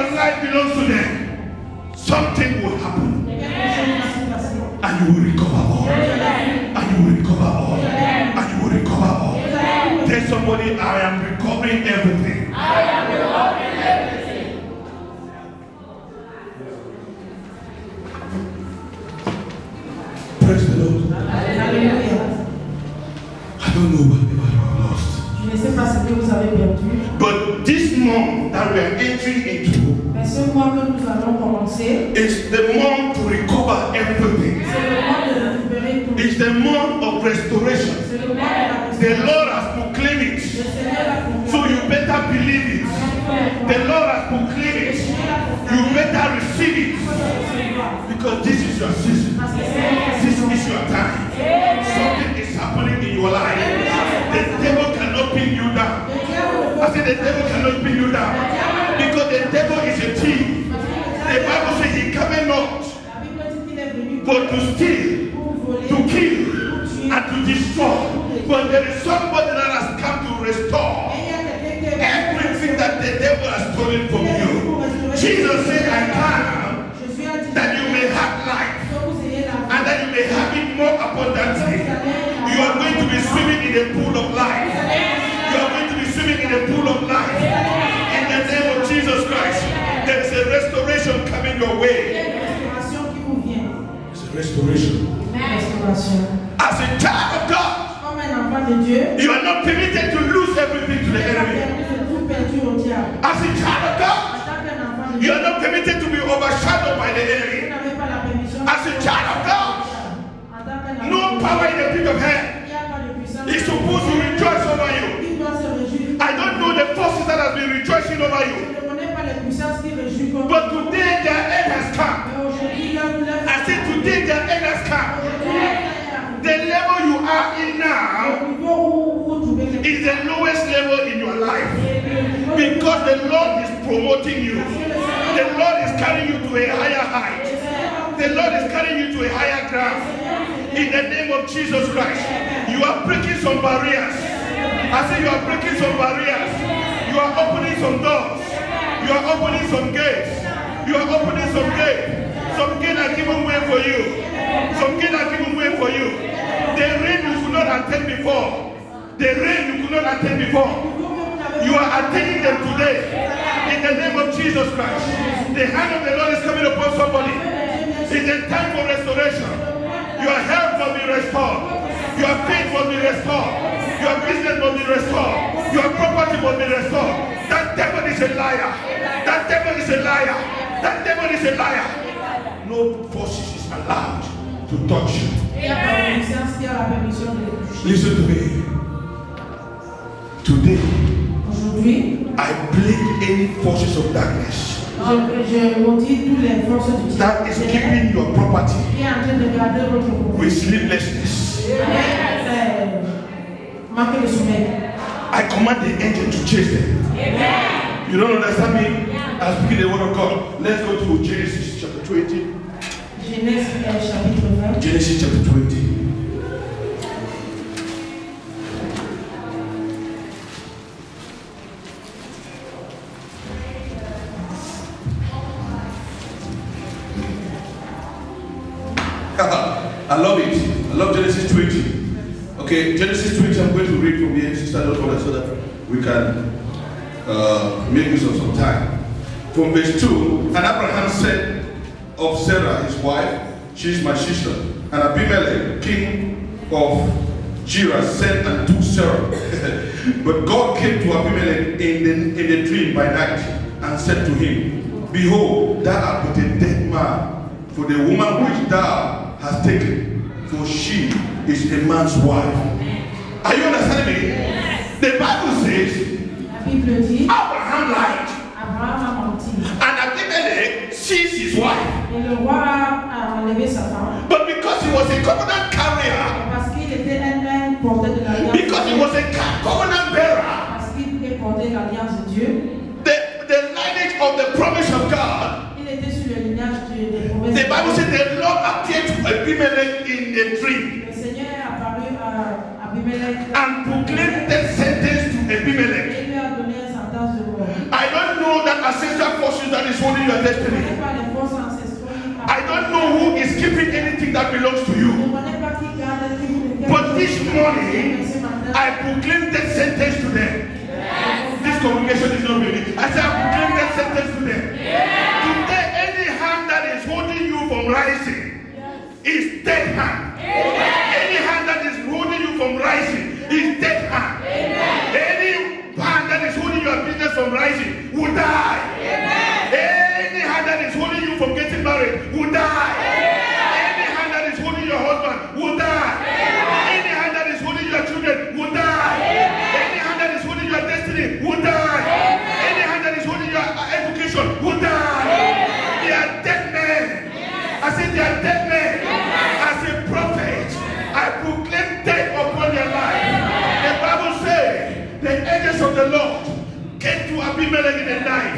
your life belongs to them, something will happen. Et quelque chose va se passer. And you will recover all. And you will recover all. And you will recover all. Tell somebody, I am recovering everything. I am recovering everything. Praise the Lord. I don't know whatever you have lost. Je ne sais pas ce que vous avez perdu, But this month that we are entering into ce mois que nous allons commencer, is the month to recover everything. It's the month of restoration. The. Lord has proclaimed it. So you better believe it. The Lord has proclaimed it. You better receive it. Because this is your season. This is your time. Something is happening in your life. The devil cannot pin you down. I said the devil cannot pin you down. Because the devil is. The Bible says he coming not but to steal, to kill, and to destroy. But there is somebody that has come to restore a everything that the devil has stolen from you. Jesus said, I come that you may have life and that you may have it more abundantly. You are going to be swimming in the pool of life. You are going to be swimming in the pool of life. Your way. It's a restoration. As a child of God, Comme un enfant de Dieu, you are not permitted to lose everything to the enemy. As a child of God, you are not permitted to be overshadowed by the enemy. As a child of God, no power in the pit of hell is supposed to rejoice over you. I don't know the forces that have been rejoicing over you, but today their end has come. Mais aujourd'hui, leur leur I said today their end has come. Aujourd'hui, leur est arrivé. The level you are in now Au niveau où vous trouvez quelque is the lowest level in your life because the Lord is promoting you. The Lord is carrying you to a higher height. The Lord is carrying you to a higher ground. In the name of Jesus Christ, you are breaking some barriers. I say you are breaking some barriers. You are opening some doors. You are opening some gates. You are opening some gates. Some gates are given way for you. Some gates are given way for you. The rain you could not attend before. The rain you could not attend before. You are attending them today. In the name of Jesus Christ. The hand of the Lord is coming upon somebody. It's a time for restoration. Your health must be restored. Your faith must be restored. Your business must be restored. Your property must be restored. That devil is a liar. That devil is a liar. That devil is a liar. No forces is allowed to touch you. Il n'y a pas de puissance qui a la permission de les toucher. Listen to me. Today, I blame any forces of darkness je, je maudis toutes les forces du that is keeping your property qui est en train de garder votre propriété. with sleeplessness. I command the angel to chase them. You don't understand me? I'm speaking the word of God. Let's go to Genesis chapter 20. Genèse euh, chapitre 20. Genesis chapter 20. Okay, Genesis 20, I'm going to read from here, so that we can uh, make use of some time. From verse 2, and Abraham said of Sarah, his wife, She is my sister. And Abimelech, king of Gerar, sent took Sarah. but God came to Abimelech in the, in the dream by night and said to him, Behold, thou art but a dead man, for the woman which thou hast taken, for she is a man's wife. Are you understanding me? Yes. The Bible says, La Bible dit Abraham lied, Abraham a and Abimelech seized his wife. Et le roi a enlevé sa But because he was a covenant carrier, parce qu'il était un porteur de because he was a covenant bearer, Parce qu'il est porté de l'alliance de the, the lineage of the promise of God, Il était sur le lignage de- des promesses. the Bible says the Lord appeared to Abimelech in a dream and proclaimed death sentence to Abimelech. I don't know that ancestral forces that that is holding your destiny. I don't know who is keeping anything that belongs to you. But this morning, I proclaim that sentence to them. This congregation is not ready. I say I proclaim that sentence to them. Today, any hand that is holding you from rising is dead hand. Any you from rising is dead hand. Any hand that is holding your business from rising will die. Any hand that is holding you from getting married will die. Any hand that is holding your husband will die. Any hand that is holding your children will die. Any hand that is holding your destiny will die. Any hand that is holding your uh, education will die. They are dead men. I said they are dead men. As a prophet, I proclaim death upon their life. The Bible says the angels of the Lord came to Abimelech in the night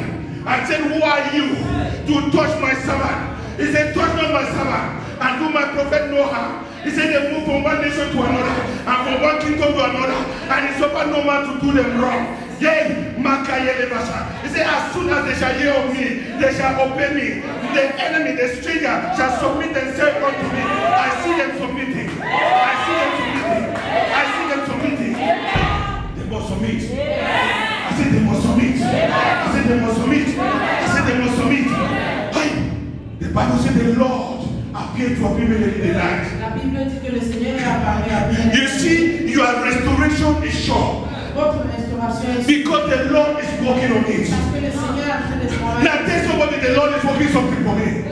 said, Who are you to touch my servant? He said, Touch not my servant and do my prophet no harm. He said, They move from one nation to another and from one kingdom to another, and he suffered no man to do them wrong. Yea. He said, As soon as they shall hear of me, they shall obey me. The enemy, the stranger, shall submit themselves unto me. I see them submitting. I see them submitting. I see them submitting. They must submit. I said they must submit. I said they must submit. Bible said the Lord appeared to Abimelech in the night. La Bible dit que le Seigneur est apparu à vous. You see, your restoration is sure Votre restauration est sûre. because the Lord is working on it. Parce que le Seigneur est en train de. Now tell somebody the Lord is working something for me.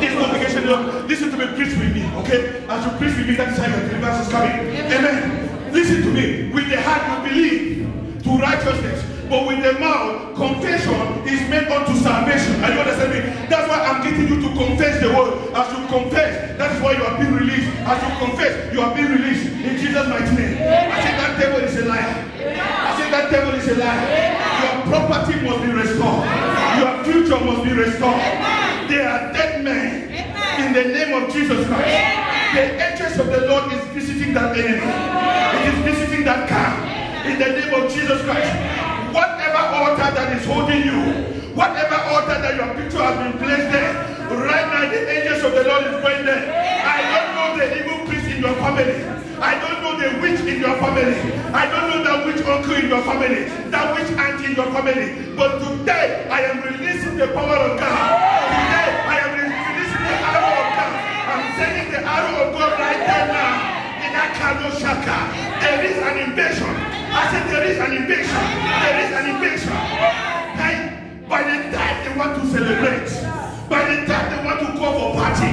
This congregation, Lord, listen to me, preach with me, okay? As you preach with me, that is how your deliverance is coming. Amen. Listen to me. With the heart you believe to righteousness, but with the mouth, confession is made unto salvation. Are you understand me? That's why I'm getting you to confess the word. As you confess, that is why you are being released. As you confess, you are being released in Jesus' mighty name. I say that devil is a liar. I say that devil is a liar. Your property must be restored. Your future must be restored. They are dead men. In the name of Jesus Christ. The angels of the Lord is visiting that enemy. It is visiting that camp. In the name of Jesus Christ. Altar that is holding you, whatever altar that your picture has been placed there, right now the angels of the Lord is going there. I don't know the evil priest in your family. I don't know the witch in your family. I don't know that witch uncle in your family, that witch aunt in your family. But today I am releasing the power of God. Today I am re- releasing the arrow of God. I'm sending the arrow of God right there now. In Akano Shaka, there is an invasion. I said there is an invasion. There is an invasion. By the time they want to celebrate, by the time they want to go for party,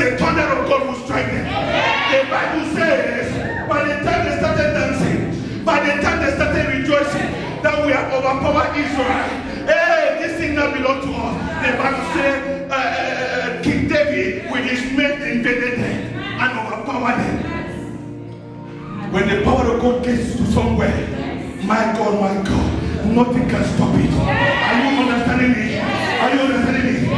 the thunder of God will strike them. The Bible says, by the time they started dancing, by the time they started rejoicing, that we have overpowered Israel. Hey, this thing now belongs to us. The Bible says, uh, uh, uh, King David with his men invaded them and overpowered them. When the power of God gets to somewhere, my God, my God, nothing can stop it. Are you understanding me? Are you understanding me?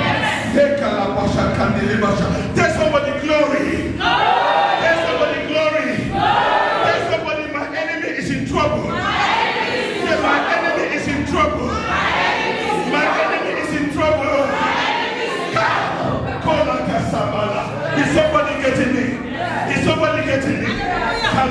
Take a la basha, can deliver. Tell somebody glory. Tell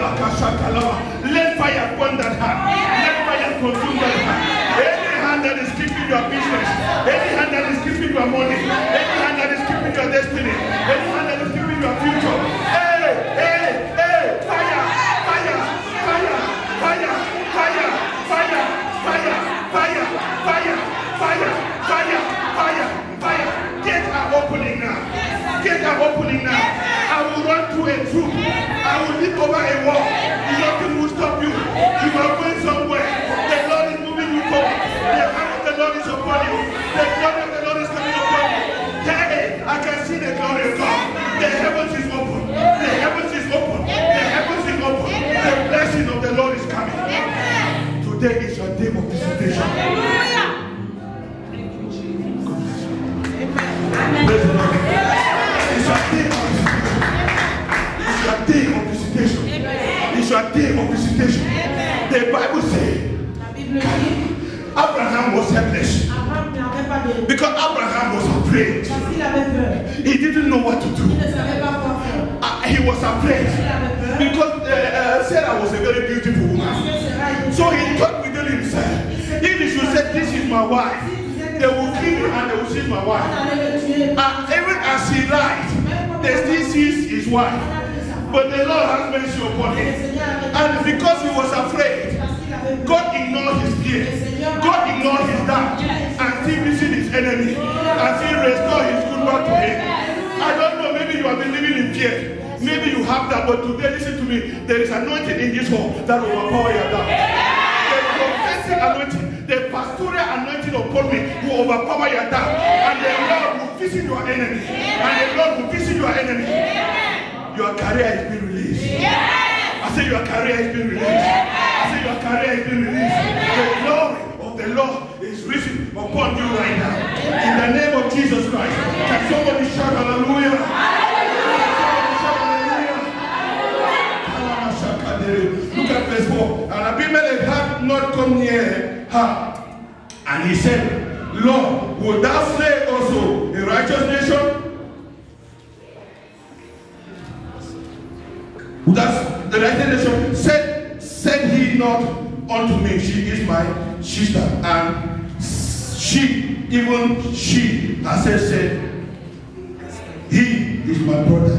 Let fire burn that hand. Let fire consume that hand. Any hand that is keeping your business, any hand that is keeping your money, any hand that is keeping your destiny, any hand that is keeping your future. Hey, hey, hey, fire, fire, fire, fire, fire, fire, fire, fire, fire, fire, fire, fire, fire. Opening now. Get an opening now. I will run through a troop. I will leap over a wall. Nothing will stop you. You are going somewhere. The Lord is moving you forward. The hand of the Lord is upon you. The glory of the Lord is coming upon you. Hey, I can see the glory of God. The heavens is open. The heavens is open. The heavens is open. The blessing of the Lord is coming. Today is your day of visitation. The Bible says La Bible dit Abraham was helpless. Because Abraham was pas Parce qu'il avait peur. He didn't know what to do. ne savait pas quoi faire. Uh, he was afraid Il avait peur. because uh, uh, Sarah was a very beautiful woman. Parce que Sarah était So he thought within himself, if he should say, This is my wife, they will kill me and they will see my wife. allait le tuer. And even as he lied, they still seize his wife. But the Lord has mercy upon him. And because he was afraid. God ignored his fear. God ignored his doubt and still visit his enemy and still restore his good word to him. I don't know, maybe you have been living in fear. Maybe you have that, but today, listen to me. There is anointing in this hall that will overpower your doubt. The prophetic anointing, the pastoral anointing upon me will overpower your doubt. And the Lord will visit your enemy. And the Lord will visit your enemy. Your career is being released. I say your career is being released. I say your career is being released. The glory of the Lord is risen upon you right now. In the name of Jesus Christ. Can somebody shout hallelujah? Hallelujah. Look at verse 4. And Abimelech had not come near her. And he said, Lord, would thou slay also a righteous nation? Not unto me, she is my sister, and she, even she herself said, he is my brother.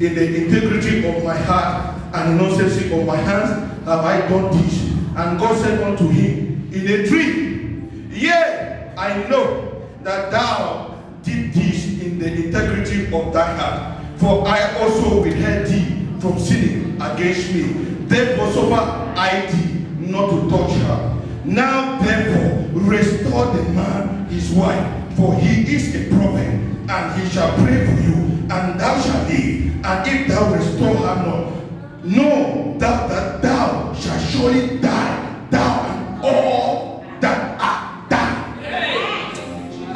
In the integrity of my heart and innocency of my hands have I done this. And God said unto him in a dream, Yea, I know that thou did this in the integrity of thy heart. For I also withheld thee from sinning against me. Therefore suffer I thee not to touch her. Now therefore restore the man his wife, for he is a prophet, and he shall pray for you, and thou shalt live. And if thou restore her not, know thou that thou shalt surely die, thou and all that are thine.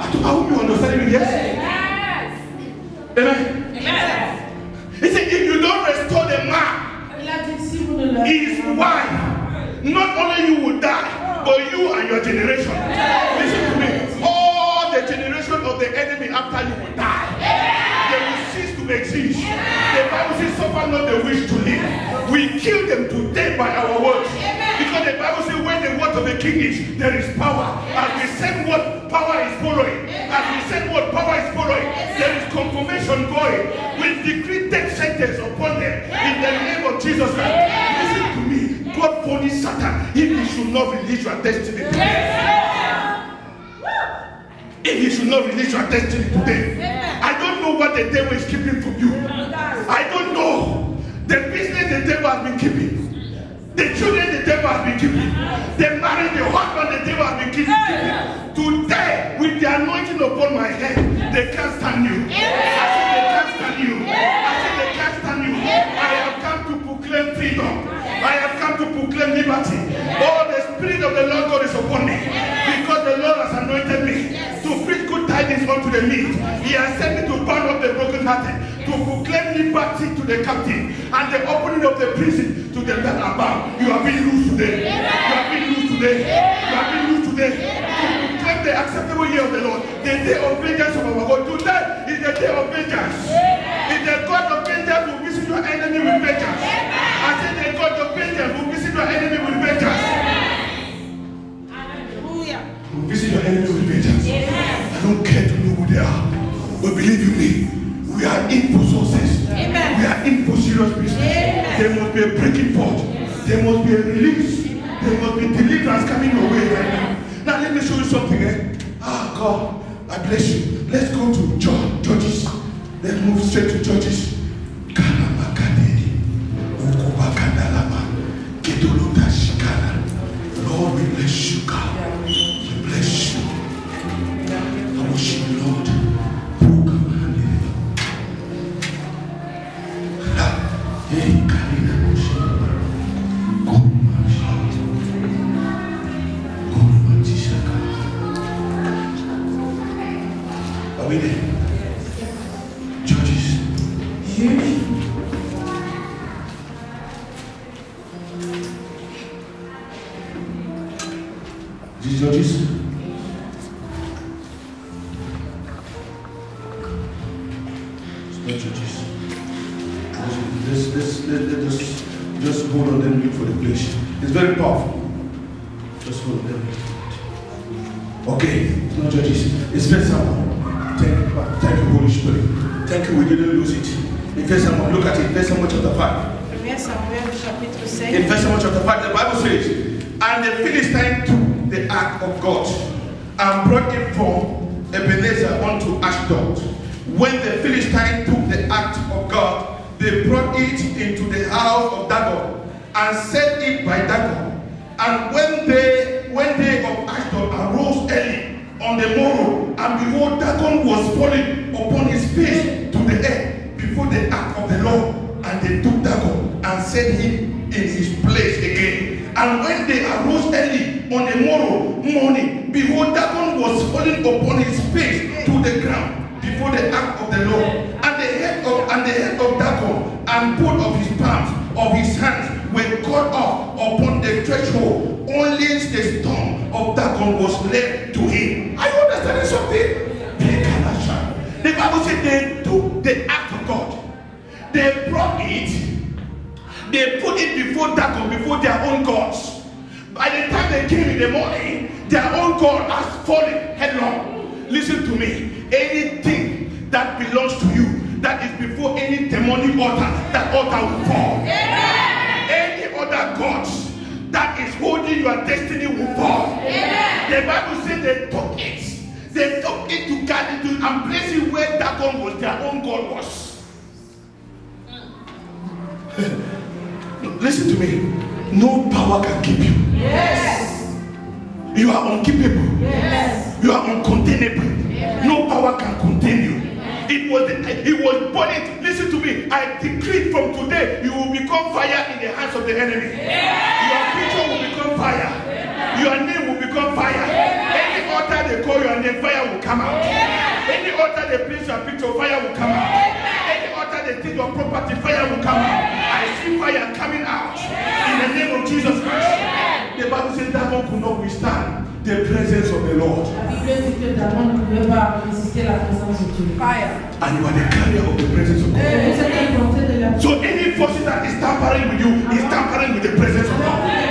I hope you understand me, yes? Amen. His wife, not only you will die, but you and your generation. Listen to me. All the generation of the enemy after you will die. They will cease to exist. The Bible says, suffer not the wish to live. We kill them today by our words. Because the Bible says, where the word of the king is, there is power. As we send word, power is following. As we send what power is following. There is confirmation going. We decree death sentence upon them in the name of Jesus Christ. God punish Satan if he should not release your destiny today. If he should not release your destiny today. I don't know what the devil is keeping from you. I don't know. The business the devil has been keeping. The children the devil has been keeping. The marriage, the husband the devil has been keeping. Today, with the anointing upon my head, they can't stand you. I said they can't stand you. I said they can't stand you. I have come to proclaim freedom. I have proclaim liberty. Oh, the Spirit of the Lord God is upon me. Because the Lord has anointed me to preach good tidings unto the meek. He has sent me to bind up the brokenhearted, to proclaim liberty to the captive, and the opening of the prison to them that are bound. You are being loose today. You are being loose today. You are being loose today. The acceptable year of the Lord, the day of vengeance of our God. Today is the day of vengeance. Is the God of vengeance will visit your enemy with vengeance. There must be a release. There must be deliverance coming your way right now. Now let me show you something. Eh? Ah God, I bless you. First Samuel. Thank you, thank you, Holy Spirit. Thank you, we didn't lose it. In first Samuel, look at it. First Samuel chapter 5. 1 Samuel 5. In First Samuel chapter 5, the Bible says, And the Philistine took the ark of God and brought it from Ebenezer unto Ashdod. When the Philistine took the ark of God, they brought it into the house of Dagon and set it by Dagon. And when they when they of Ashdod arose early on the morrow, and behold, Dagon was falling upon his face to the earth before the ark of the Lord. And they took Dagon and set him in his place again. And when they arose early on the morrow morning, behold, Dagon was falling upon his face to the ground before the ark of the Lord. And the head of and the head of Dagon and both of his palms of his hands were cut off upon the threshold. Only the stone of Dagon was left to him. Are you understanding something? The Bible said they took the ark of God. They brought it. They put it before Dagon, before their own gods. By the time they came in the morning, their own God has fallen headlong. Listen to me. Anything that belongs to you, that is before any demonic altar, that altar will fall. Their own God was. Listen to me. No power can keep you. Yes. You are unkeepable. Yes. You are uncontainable. No power can contain you. It was it was burning. Listen to me. I decree from today you will become fire in the hands of the enemy. Your picture will become fire. Your name will become fire. Any altar they call your name, fire will come out. Any altar they place your picture, fire will come out. Any altar they take your property, fire will come out. I see fire coming out in the name of Jesus Christ. The Bible says that one could not withstand the presence of the Lord. And you are the carrier of the presence of God. So any forces that is tampering with you is tampering with the presence of God.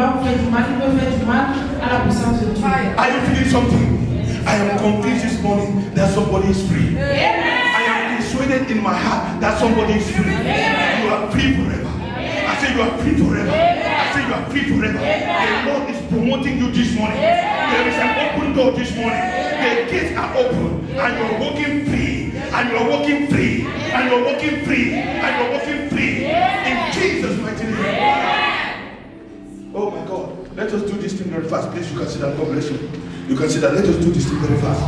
De vouloir vous faire du mal, ils peuvent faire du mal à la puissance de Dieu. Are you feeling something? I am convinced this morning that somebody is free. I am persuaded in my heart that somebody is free. You are free forever. I say you are free forever. I say you are free forever. The Lord is promoting you this morning. There is an open door this morning. The gates are open and you are walking free. And you are walking free. And you are walking free. And you are walking free. In Jesus' mighty name. Oh my God. Let us do this thing very fast. Please, you can sit down. God bless you. You can sit down. Let us do this thing very fast.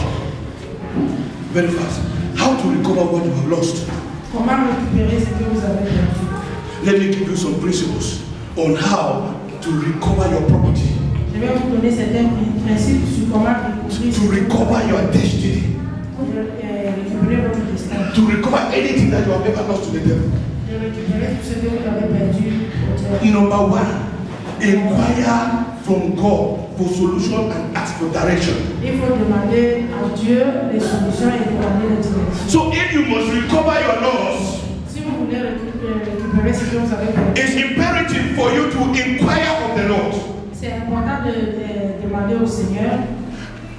Very fast. How to recover what you have lost. Comment récupérer ce que vous avez perdu Let me give you some principles on how to recover your property, Je vais vous donner certains principes sur comment récupérer, to recover your destiny, récupérer votre destin. to recover anything that you have ever lost to the devil. De récupérer tout ce que vous avez perdu. Number one, inquire from God for solution and ask for direction. Il faut demander à Dieu les solutions et demander. So if you must recover your loss, Si vous voulez récupérer, euh, récupérer ce que vous avez perdu, it's imperative for you to inquire of the Lord. c'est important de, de demander au Seigneur,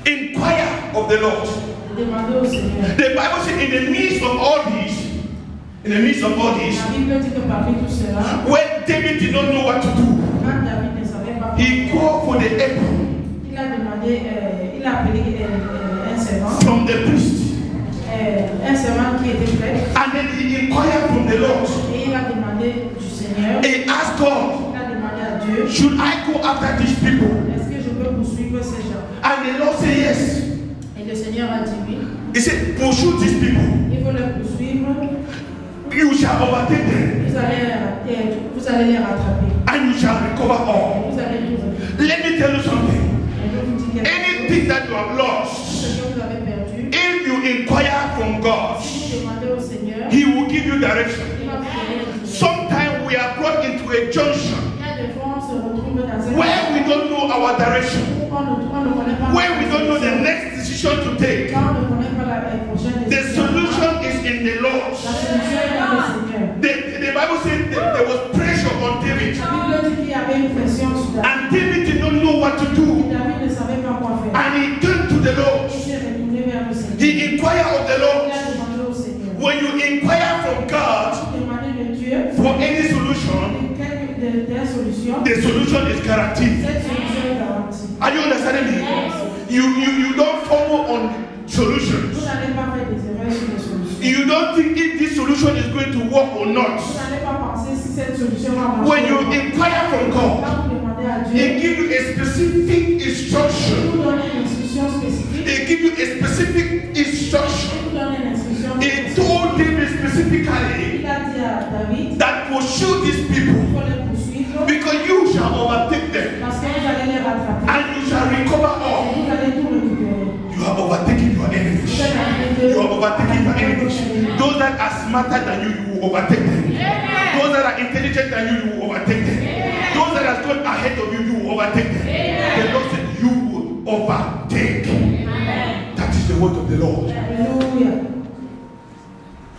Inquire of the Lord. demander au Seigneur. The Bible says, in the midst of all this, in the midst of all this, La Bible dit que parmi tout cela, when David did not know what to do, quand David ne savait pas, he called for the help il a demandé, euh, il a appelé euh, euh, un servant, from the priest. euh, un servant qui était prêt, And then he inquired from the Lord. et il a demandé du Seigneur, He asked God, il a demandé à Dieu, Should I go after these people? est-ce que je peux poursuivre ces gens? And the Lord said, Yes. Et le Seigneur a dit oui, He said, Pursue these people. il faut les poursuivre, You shall overtake them vous allez, rater, vous allez les rattraper, and you shall recover all. Let me tell you something. Anything that you have lost, if you inquire from God, He will give you direction. Sometimes we are brought into a junction where we don't know our direction, where we don't know the next decision to take. The solution is in the Lord. The, the Bible says there was prayer. David. And David did not know what to do. And he turned to the Lord. He inquired of the Lord. When you inquire from God for any solution, the solution is guaranteed. Are you understanding me? You, you, you don't follow on solutions. You don't think if this solution is going to work or not. Vous n'allez pas penser si cette solution va marcher. When you inquire from God, Quand vous demandez à Dieu, He give you a specific instruction. vous donne une instruction spécifique. He give you a specific instruction. Smarter than you, you will overtake them. Those that are intelligent than you, you will overtake them. Those that are gone ahead of you, you will overtake them. The Lord said, You will overtake. That is the word of the Lord. Alléluia.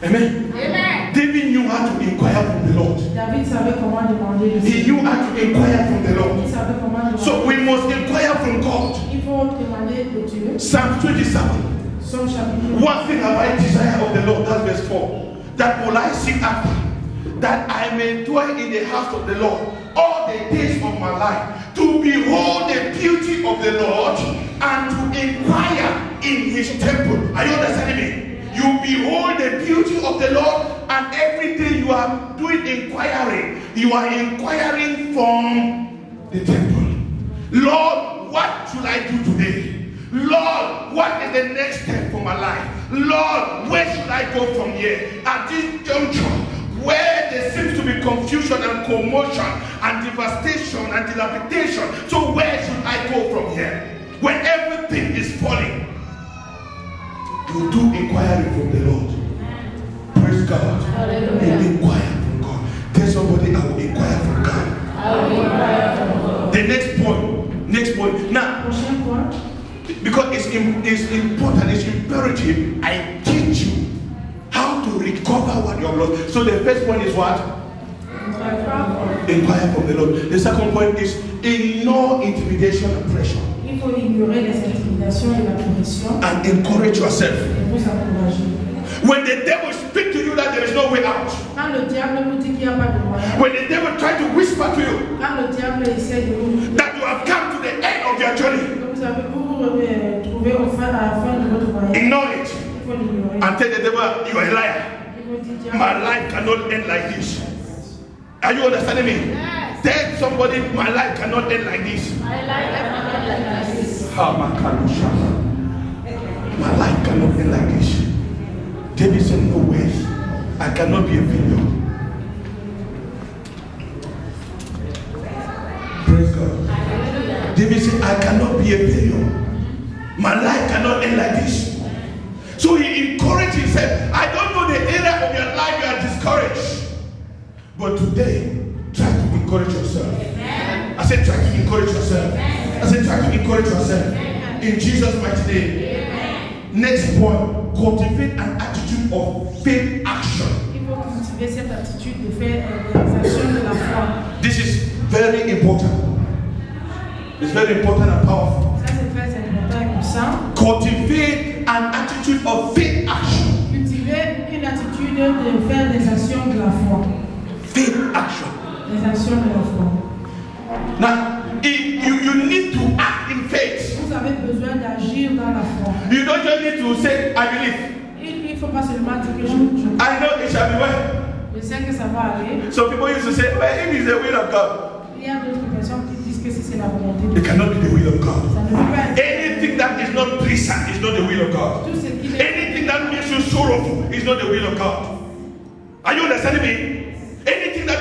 Amen. David knew how to inquire from the Lord. David savait comment demander le He knew how to inquire from the Lord. savait comment demander. So we must inquire from God. Il faut demander de Psalm 27. Psaume One thing have I desire of the Lord, that's verse 4. That will I seek after, that I may dwell in the house of the Lord all the days of my life, to behold the beauty of the Lord and to inquire in his temple. Are you understanding me? You behold the beauty of the Lord, and every day you are doing inquiry. You are inquiring from the temple. Lord, what should I do today? Lord, what is the next step for my life? Lord, where should I go from here? At this juncture, where there seems to be confusion and commotion and devastation and dilapidation. So, where should I go from here? When everything is falling, you do inquiry from the Lord. Praise God. Hallelujah. You inquire from God. Tell somebody, I will inquire from God. The next point, next point. Now. Because it's, it's important, it's imperative, I teach you how to recover what you have lost. So the first point is what? Inquire from the Lord. The second point is ignore intimidation and pressure Il faut ignorer les intimidations et la pression and encourage yourself. et vous encourager. When the devil speak to you that there is no way out, Quand le diable vous dit qu'il n'y a pas de moyen, when the devil try to whisper to you quand le diable essaie de vous that you have come to the end of your journey, que vous avez ignore it and tell the devil you are a liar. My life cannot end like this. Are you understanding me? Tell somebody my life cannot end like this. Hamakanusha. My life cannot end like this. David said, No way. I cannot be a failure. Praise God. David said, I cannot be a failure. My life cannot end like this. So he encouraged himself. I don't know the area of your life you are discouraged. But today, try to encourage yourself. I said, try to encourage yourself. I said, try to encourage yourself. In Jesus' mighty name. Next point cultivate an attitude of faith action. il faut cultiver attitude de faire des actions de la foi. This is very important. It's very important and powerful. Des actions de foi. Now, if you, you need to act in faith. Vous avez besoin d'agir dans la foi. You don't just need to say, I believe. Il ne faut pas seulement dire que je, je, I know it shall be well. je sais que ça va aller. Some people used to say, well, if it's the will of God, Il y a d'autres personnes qui disent que si c'est la volonté de it Dieu, cannot be the will of God. ça ne peut pas être. Anything that is not pleasant is not the will of God. Tout ce qui est Anything that makes you sorrowful is not the will of God. Are you understanding me?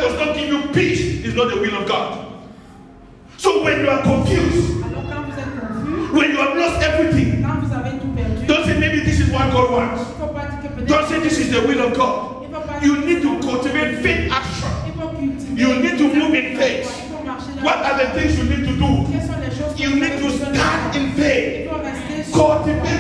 Does not give you peace is not the will of God. So when you are confused, when you have lost everything, don't say maybe this is what God wants. Don't say this is the will of God. You need to cultivate faith action. You need to move in faith. What are the things you need to do? You need to stand in faith. Cultivate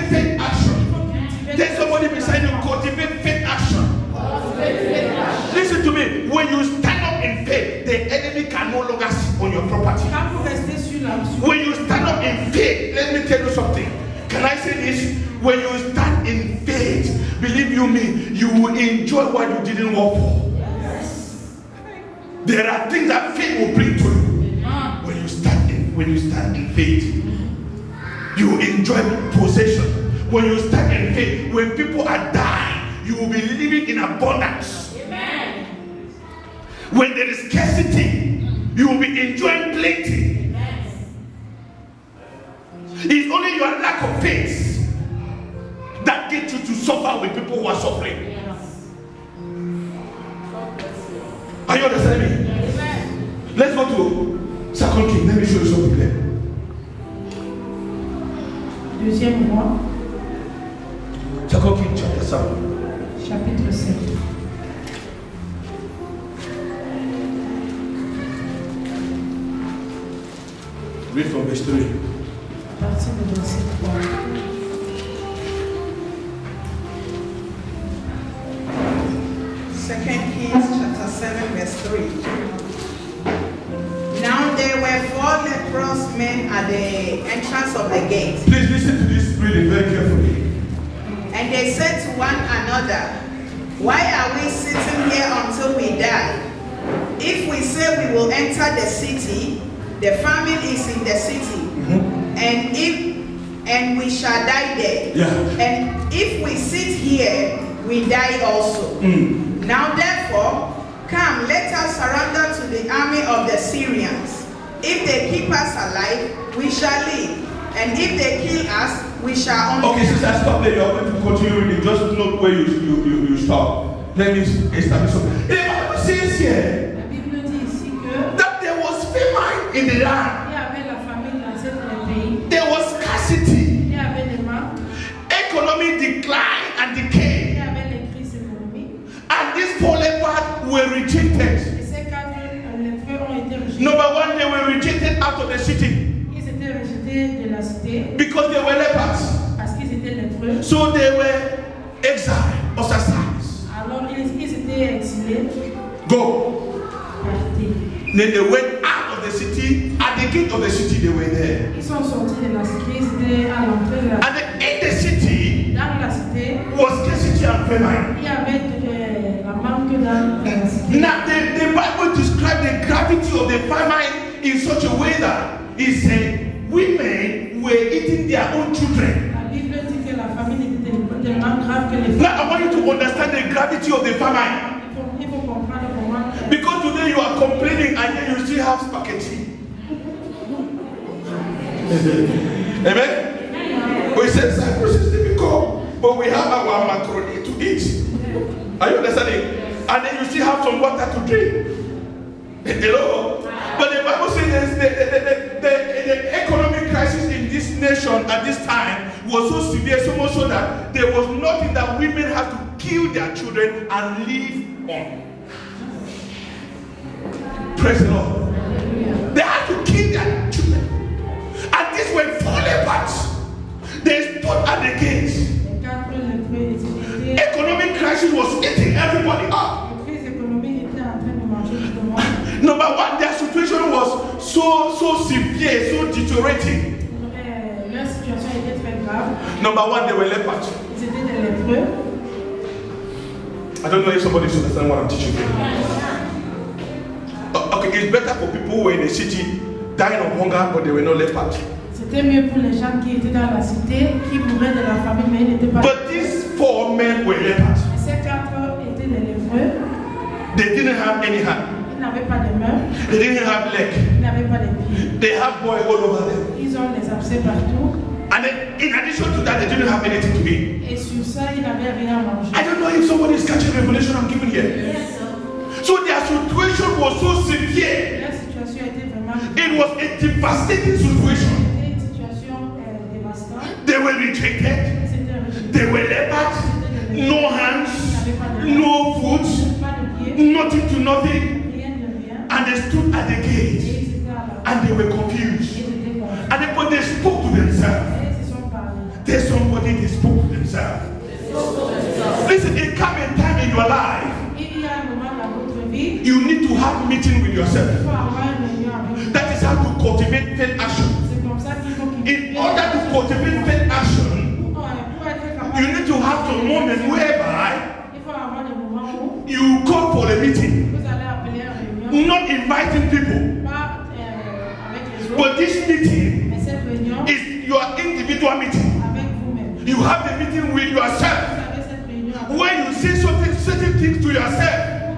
When you stand up in faith, let me tell you something. Can I say this? When you stand in faith, believe you me, you will enjoy what you didn't work for. Yes. There are things that faith will bring to you. when you stand in faith. You enjoy possession. When you stand in faith, when people are dying, you will be living in abundance. When there is scarcity, you will be enjoying plenty. People who are suffering. Are you understanding me? Let's go to Second King. Let me show you something there. Deuxième roi, Second King chapter 7. Second Kings chapter 7 verse 3. Now there were four leprous men at the entrance of the gate. Please listen to this reading very carefully. And they said to one another, Why are we sitting here until we die? If we say we will enter the city, the famine is in the city. Mm -hmm. And if and we shall die there. Yeah. And if we sit here, we die also. Mm. Now therefore, come, let us surrender to the army of the Syrians. If they keep us alive, we shall live. And if they kill us, we shall only Okay, sister, stop there. You are going to continue reading. Just note where you, you, you, you stop. Let me establish something. The Bible says here La Bible dit ici que that there was famine in the land. Euh, été rejetés. Number one, they were rejected out of the city Ils étaient rejetés de la cité because they were lepers. parce qu'ils étaient lépreux. So they were exiled, ostracized. Alors ils, ils étaient exilés, Go. Then they went out of the city. At the gate of the city, they were there. Ils sont sortis de la cité, ils étaient à l'entrée de la And in the city was scarcity and famine. Way that it said women were eating their own children. La Bible dit que la famine était tellement grave que les. Now, I want you to understand the gravity of the famine. Il faut, il faut comprendre comment. Because today you are complaining and yet you still have spaghetti. Amen? We said Cyprus is difficult, but we have our macaroni to eat. Are you understanding? And then you still have some water to drink. Hello? But the Bible says the, the, the, the, the, nation at this time was so severe, so much so that there was nothing that women had to kill their children and live on. Praise the Lord. They had to kill their children. And these were four lepers. They stood at the gates. Economic crisis was eating everybody up. Number one, their situation was so so severe, so deteriorating. Grave. Number one, they were lepers. Ils étaient des lépreux. I don't know if somebody should understand what I'm teaching you. Okay, it's better for people who were in the city dying of hunger, but they were not lepers. C'était mieux pour les gens qui étaient dans la cité, qui mouraient de la famine, mais ils n'étaient pas. But these four men were lepers. Et ces quatre étaient des lépreux. They didn't have any hand. Ils n'avaient pas de mains, They didn't have leg. ils n'avaient pas de pieds. They have boy all over them. Ils ont des abcès partout. And then, in addition to that, they didn't have anything to eat. Et sur ça, ils n'avaient rien à manger. I don't know if somebody is catching the revelation I'm giving here. So their situation was so severe. Leur situation était vraiment. It was a devastating situation. Une situation euh, dévastante. They were rejected. Ils étaient rejetés. They were lepers. No hands. No foot. Pas de pieds, Nothing to nothing. rien de rien. And they stood at the Et gate. ils étaient à la. And they were Ils confused. étaient confus. And then, but they spoke they somebody dispose themselves. Listen, it come a time in your life. You need to have meeting with yourself. That is how to cultivate faith action. In order to cultivate faith action, you need to have a moment whereby you call for a meeting. Not inviting people. But this meeting is your individual meeting. you have a meeting with yourself. When you say certain, certain things to yourself,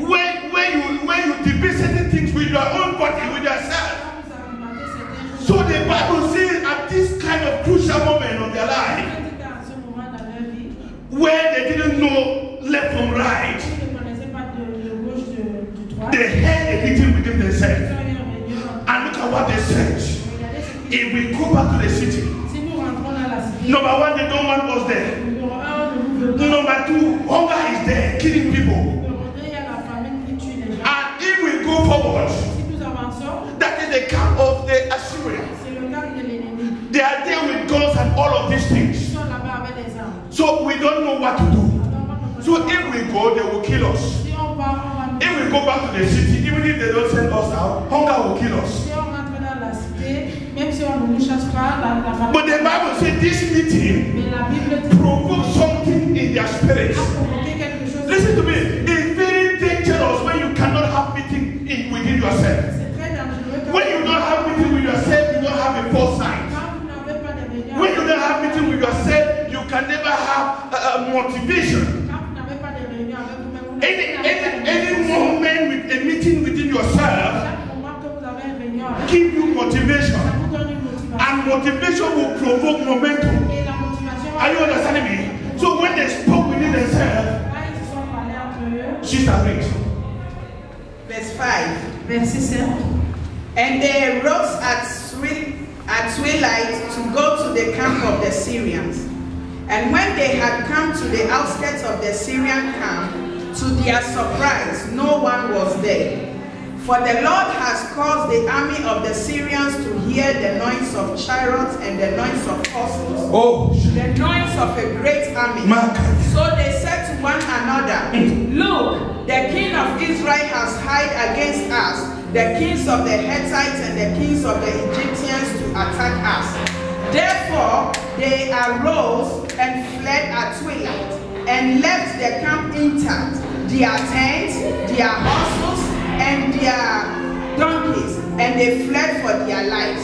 when, when, you, when you debate certain things with your own body, with yourself. So the Bible says at this kind of crucial moment of their life, where they didn't know left from right, they had a meeting within themselves. And look at what they said. If we go back to the city, number one, they don't want us there. Number two, hunger is there, killing people. And if we go forward, that is the camp of the Assyrians. They are there with guns and all of these things. So we don't know what to do. So if we go, they will kill us. If we go back to the city, even if they don't send us out, hunger will kill us. But the Bible says this meeting Mais la Bible dit provokes something in their spirit. a provoqué quelque chose. Listen to me. It's very dangerous when you cannot have meeting in, within yourself. C'est très dangereux quand, When you don't have meeting with yourself, you don't have a foresight. quand vous n'avez pas de réunion. When you don't have meeting with yourself, you can never have motivation. Quand vous n'avez pas de réunion avec vous-même, vous Any, any, any moment with a meeting motivation. Will provoke momentum. Are you understanding me? So when they spoke within themselves, she's agreed. Verse 5. Verset 7. And they rose at, twi- at twilight to go to the camp of the Syrians. And when they had come to the outskirts of the Syrian camp, to their surprise, no one was there. For the Lord has caused the army of the Syrians to hear the noise of chariots and the noise of horses, Oh, the noise of a great army. Mark. So they said to one another, mm. Look, the king of Israel has hired against us the kings of the Hittites and the kings of the Egyptians to attack us. Therefore, they arose and fled at twilight and left the camp intact, their tents, their horses, and their donkeys, and they fled for their lives.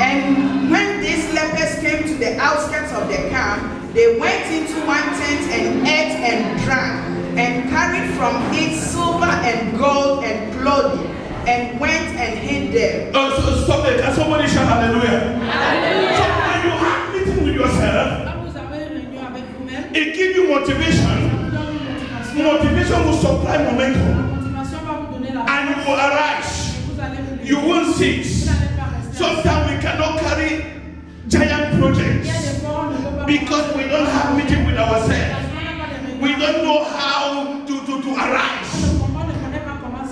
And when these lepers came to the outskirts of the camp, they went into one tent and ate and drank, and carried from it silver and gold and clothing, and went and hid them. Oh, so stop it. Can somebody shout hallelujah? So when you have meeting with yourself, Quand vous avez une réunion avec vous-même, it gives you motivation. ça vous donne une motivation. Motivation will supply La momentum will arise. You won't cease. Sometimes we cannot carry giant projects because we don't have meeting with ourselves. We don't know how to, to, to arise.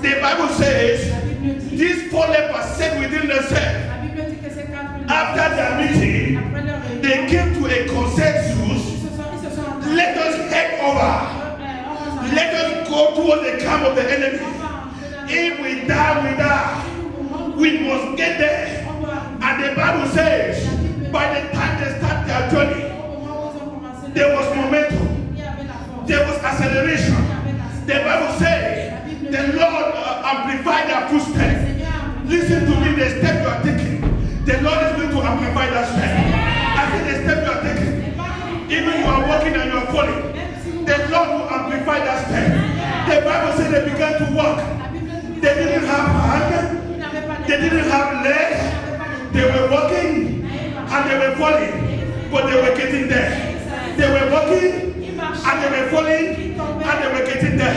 The Bible says these four lepers said within themselves after their meeting, they came to a consensus. Let us head over. Let us go towards the camp of the enemy. If we die, we die. We must get there. And the Bible says, by the time they start their journey, there was momentum. There was acceleration. The Bible says, the Lord uh, amplified their footsteps. Listen to me, the step you are taking. The Lord is going to amplify that step. I said the step you are taking. Even you are walking and you are falling. The Lord will amplify that step. The Bible says they began to walk. They didn't have hand, they didn't have legs. They were walking and they were falling, but they were getting there. They were walking and they were falling and they were getting there.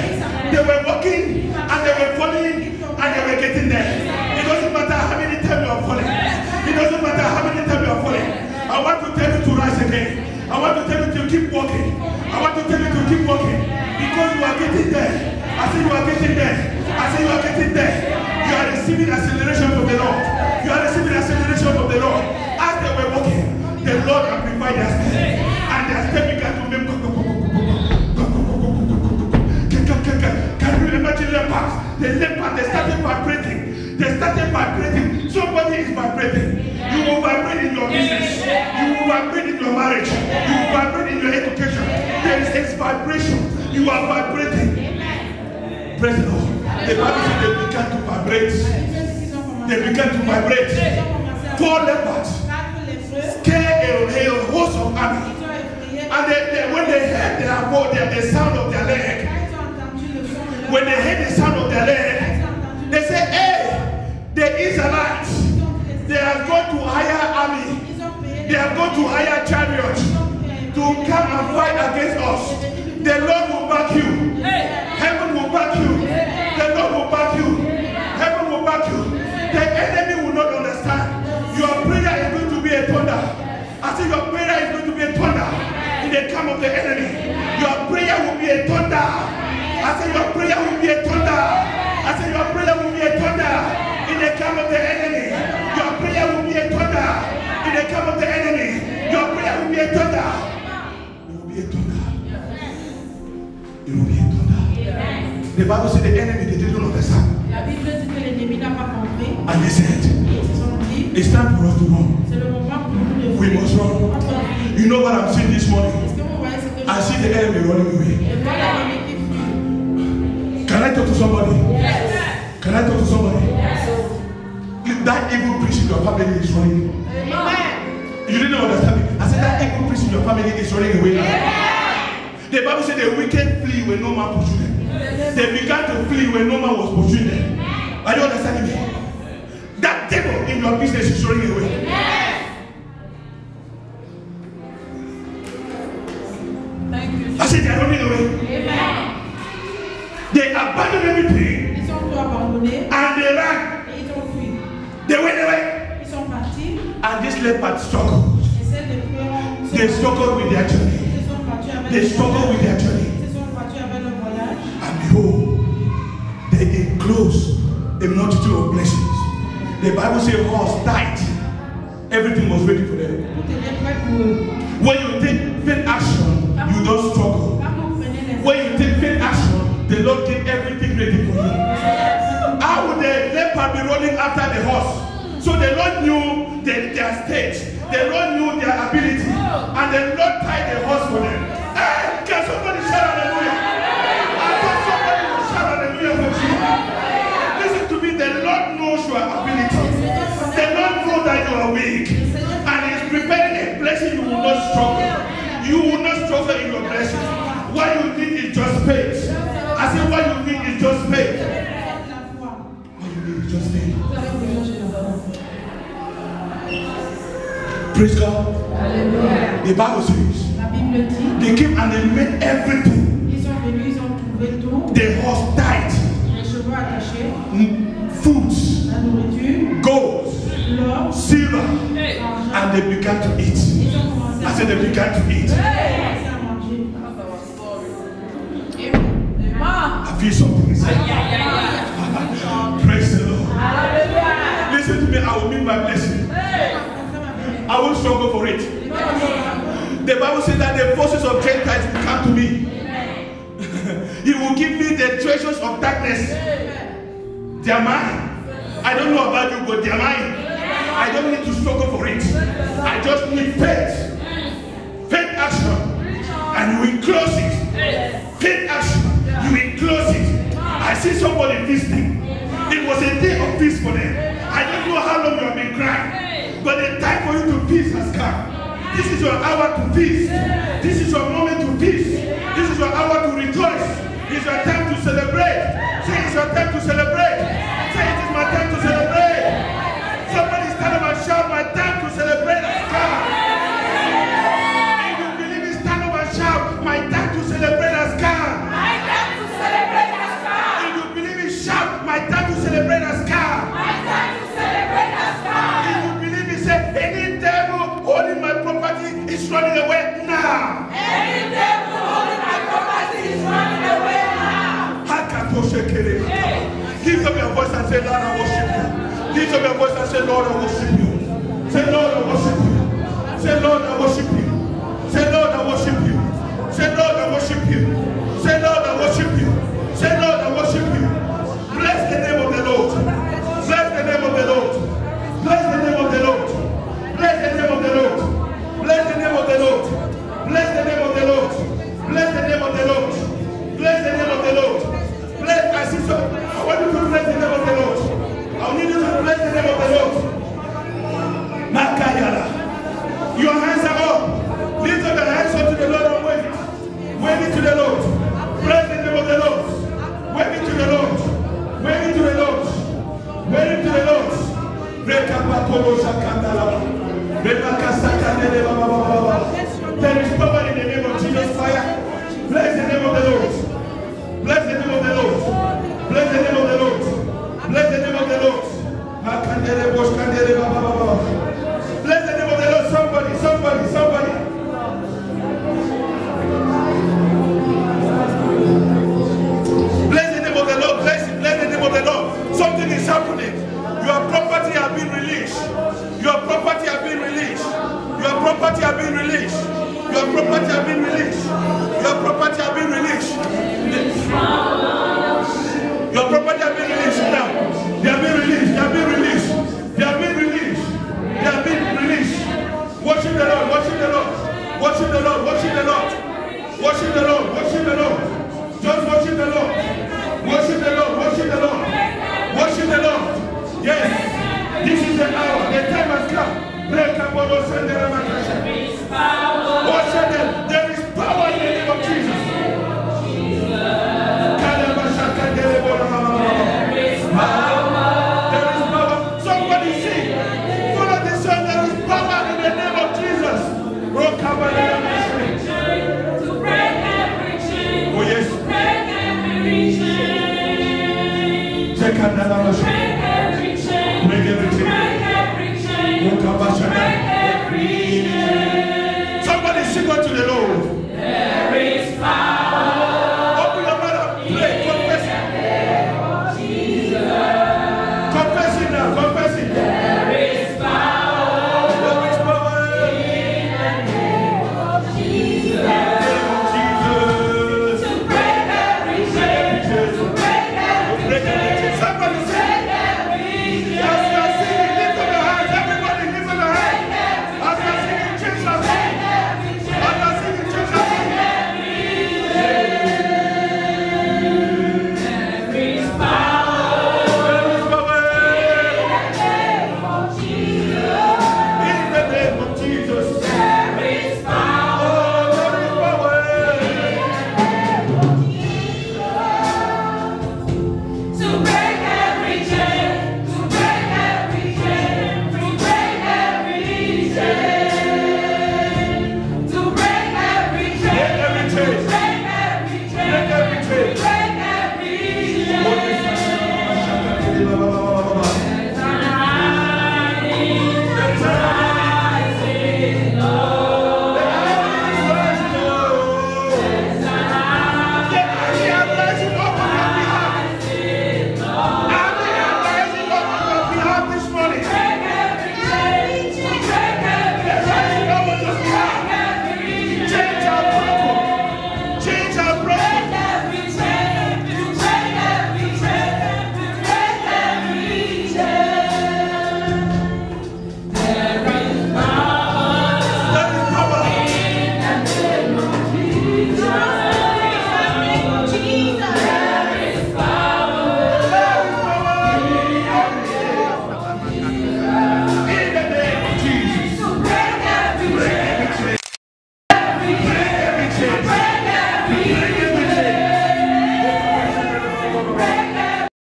They were walking and they were falling and they were getting there. It doesn't matter how many times you are falling. It doesn't matter how many times you are falling. I want to tell you to rise again. I want to tell you to keep walking. I want to tell you to keep walking because you are getting there. I say you are getting there. I say you are getting there. You are receiving acceleration from the Lord. You are receiving acceleration from the Lord. As they were walking, the Lord amplified their step. And their step began to make. Can, you imagine leopards? The leopard, they started vibrating. They started vibrating. Somebody is vibrating. You will vibrate in your business. You will vibrate in your marriage. You will vibrate in your education. There is vibration. You are vibrating. Praise the Lord. The Bible says they began to vibrate. They began to vibrate. Four lépreux. scare a, a host of army. And they, they, when they heard their, their, the sound of their leg, when they heard the sound of their leg, they say, hey, the Israelites, they have gone to hire army. They have gone to hire chariots to come and fight against us. The Lord will back you. Heaven the enemy. Your prayer will be a thunder. I say your prayer will be a thunder. I say your prayer will be a thunder in the camp of the enemy. Your prayer will be a thunder in the camp of the enemy. Your prayer will be a thunder. It will be a thunder. It will be a thunder. The Bible said the enemy they didn't understand. La Bible dit que l'ennemi n'a pas compris. And they said, it's time for us to run. c'est le moment pour nous de We must run. You know what I'm seeing this morning? I see the enemy running away. Can I talk to somebody? Can I talk to somebody? If that evil priest in your family is running, you didn't understand me. I said that evil priest in your family is running away now. The Bible said the wicked flee when no man pursued them. They began to flee when no man was pursuing them. Are you understanding me? That devil in your business is running away. I Celles de Péron They struggled with their journey. They le struggled voyage. with their journey. And behold, they enclosed a multitude of blessings. The Bible says horse died. Everything was ready for them. When you take faith action, you don't struggle. When you take faith action, the Lord get everything ready for you. How would the leopard be running after the horse? So the Lord knew the, their state. The Lord knew their ability. And the Lord tied the horse for them. Hey, can somebody shout hallelujah? I thought somebody would shout hallelujah for you. Listen to me. The Lord knows your ability. The Lord knows that you are weak. And He's preparing a blessing you will not struggle. You will not struggle in your blessing. What you need is just faith. I say what you need is just faith. What you need is just faith. Praise God. Alléluia. The Bible says La Bible dit, they came and they made everything. ils sont venus, ils ont trouvé tout. The horse died. Les chevaux attachés, Foods, la nourriture, gold, l'or, silver, and they began to eat. Ils ont commencé I said they began to eat. I feel something inside. Praise the Lord. Listen to me. I will meet my blessing. I won't struggle for it. The Bible says that the forces of Gentiles will come to me. he will give me the treasures of darkness. They are mine. I don't know about you, but they are mine. I don't need to struggle for it. I just need faith. Faith action. And you will close it. Faith action. You will close it. I see somebody feasting. It was a day of peace for them. I don't know how long you have been crying. But the time for you to feast has come. This is your hour to feast. This is your moment to feast. This is your hour to rejoice. It's your time to celebrate. Say it's your time to celebrate. Say it is my time to celebrate. Somebody stand up and shout, my time to celebrate has come. Lift up your voice and say, Lord, I worship you. Lift up your voice and say, Lord, I worship you. Say, Lord, I worship you. Say, Lord, I worship you. Say, Lord, I worship you. Say, Lord, I worship you.